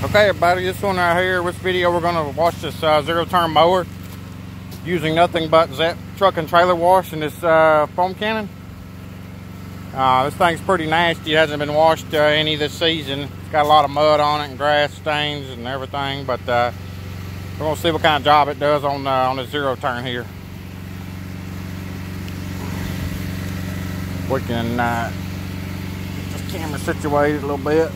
Okay everybody, this one right here, this video we're going to wash this uh, zero turn mower using nothing but Zep truck and trailer wash in this uh, foam cannon. Uh, this thing's pretty nasty, it hasn't been washed uh, any this season. It's got a lot of mud on it and grass stains and everything, but uh, we're going to see what kind of job it does on, uh, on the zero turn here. We can get this camera situated a little bit.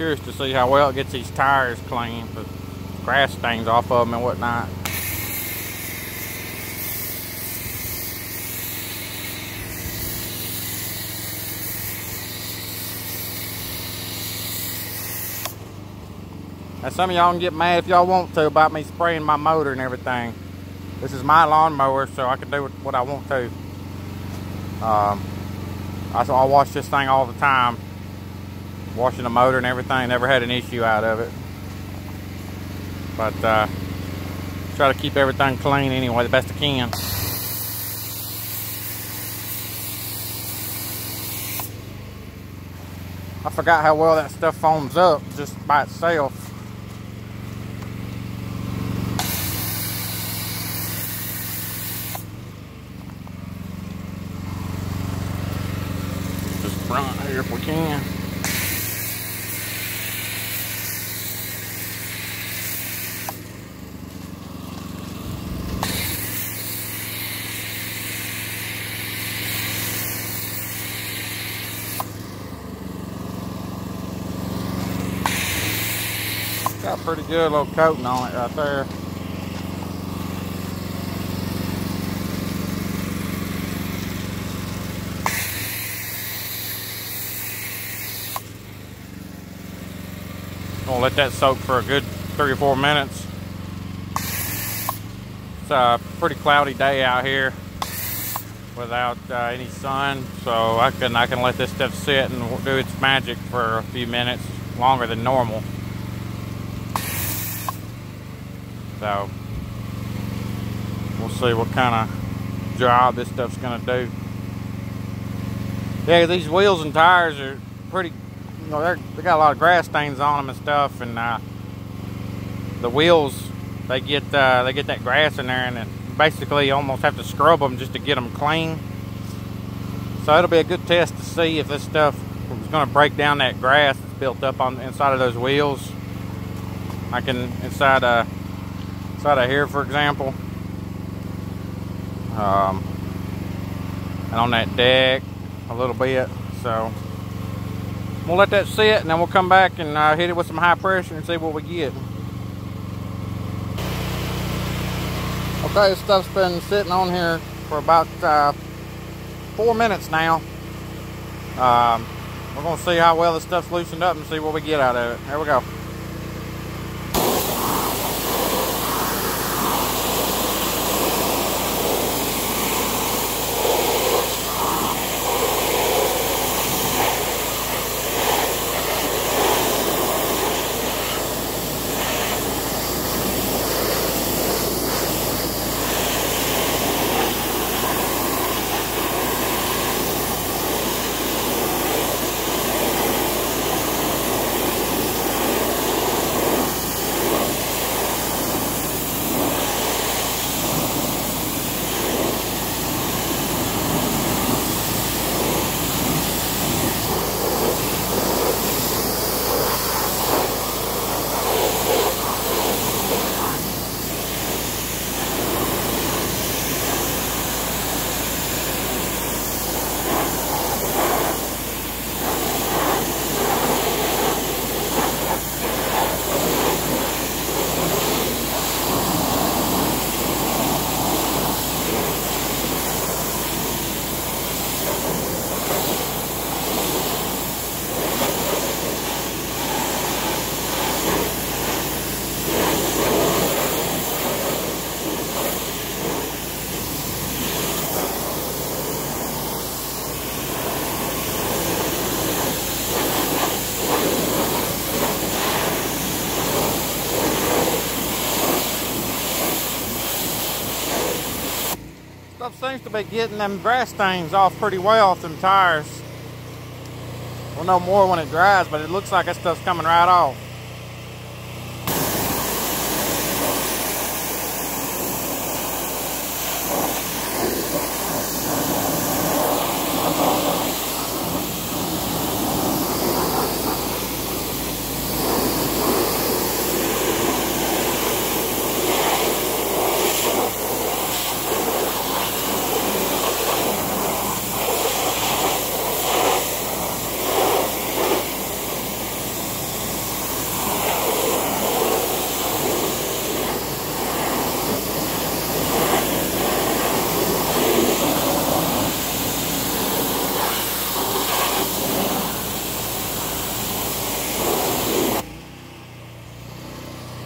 Curious to see how well it gets these tires clean, the grass stains off of them and whatnot. Now some of y'all can get mad if y'all want to about me spraying my motor and everything. This is my lawnmower, so I can do what I want to. Um, I, I wash this thing all the time washing the motor and everything. Never had an issue out of it. But uh, try to keep everything clean anyway, the best I can. I forgot how well that stuff foams up just by itself. Just front here if we can. Got pretty good little coating on it right there. Gonna let that soak for a good three or four minutes. It's a pretty cloudy day out here without uh, any sun, so I can I can let this stuff sit and do its magic for a few minutes longer than normal. So we'll see what kind of job this stuff's gonna do. Yeah, these wheels and tires are pretty, you know, they got a lot of grass stains on them and stuff, and uh, the wheels they get uh, they get that grass in there, and it basically you almost have to scrub them just to get them clean. So it'll be a good test to see if this stuff is going to break down that grass that's built up on the inside of those wheels. I can inside uh side of here for example. Um, and on that deck a little bit so we'll let that sit and then we'll come back and uh, hit it with some high pressure and see what we get. Okay this stuff's been sitting on here for about uh, four minutes now. Um, we're gonna see how well the stuff's loosened up and see what we get out of it. Here we go seems to be getting them grass stains off pretty well off them tires. We'll know more when it dries, but it looks like that stuff's coming right off.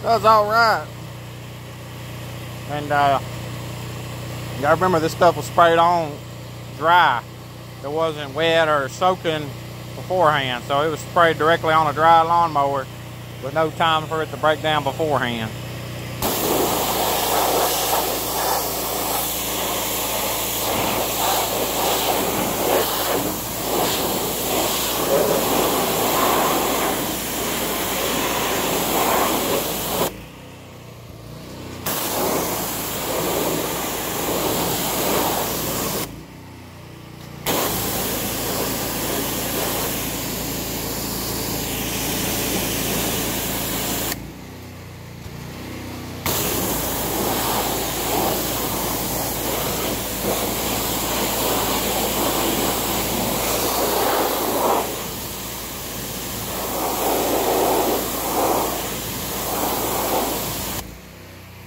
Does all right. And uh, you gotta remember this stuff was sprayed on dry. It wasn't wet or soaking beforehand. So it was sprayed directly on a dry lawnmower with no time for it to break down beforehand.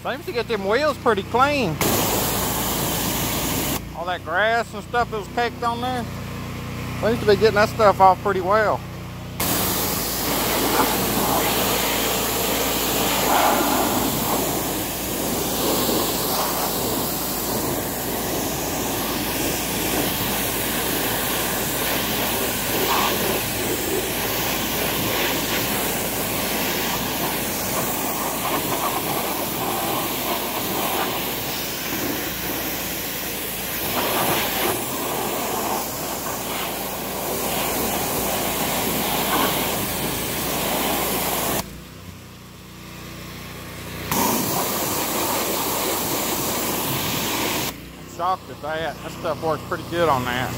Seems to get them wheels pretty clean. All that grass and stuff that was caked on there. Seems to be getting that stuff off pretty well. Shocked at that. That stuff works pretty good on that.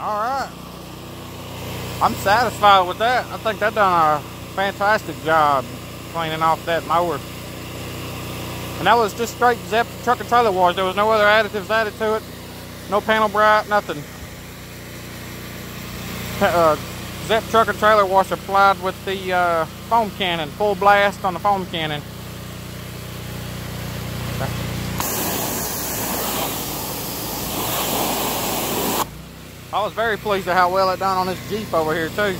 All right. I'm satisfied with that. I think that done a fantastic job cleaning off that mower. And that was just straight Zep truck and trailer wash. There was no other additives added to it. No panel bright, nothing. Uh, Zep truck and trailer wash applied with the uh, foam cannon, full blast on the foam cannon. I was very pleased at how well it done on this Jeep over here too.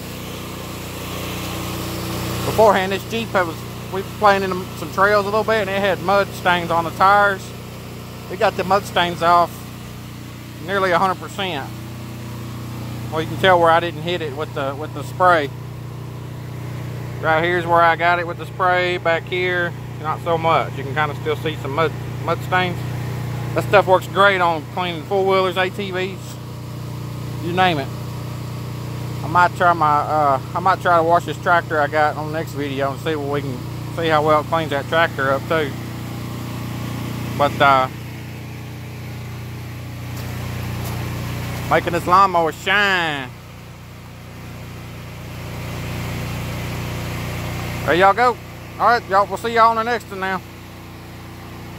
Beforehand, this Jeep was we in some trails a little bit and it had mud stains on the tires. We got the mud stains off nearly 100%. Well, you can tell where I didn't hit it with the with the spray. Right here's where I got it with the spray. Back here, not so much. You can kind of still see some mud mud stains. That stuff works great on cleaning four wheelers, ATVs, you name it. I might try my uh, I might try to wash this tractor I got on the next video and see what we can see how well it cleans that tractor up too. But uh, making this lawnmower shine. There y'all go. All right, y'all. We'll see y'all on the next one now.